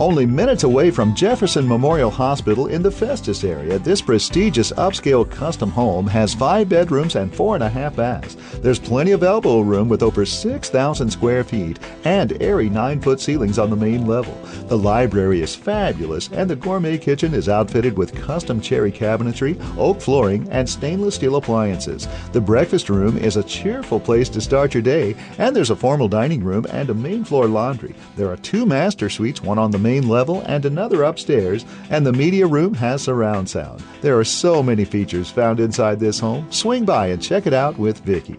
Only minutes away from Jefferson Memorial Hospital in the Festus area, this prestigious upscale custom home has five bedrooms and four and a half baths. There's plenty of elbow room with over 6,000 square feet and airy 9 foot ceilings on the main level. The library is fabulous, and the gourmet kitchen is outfitted with custom cherry cabinetry, oak flooring, and stainless steel appliances. The breakfast room is a cheerful place to start your day, and there's a formal dining room and a main floor laundry. There are two master suites, one on the main level and another upstairs, and the media room has surround sound. There are so many features found inside this home. Swing by and check it out with Vicki.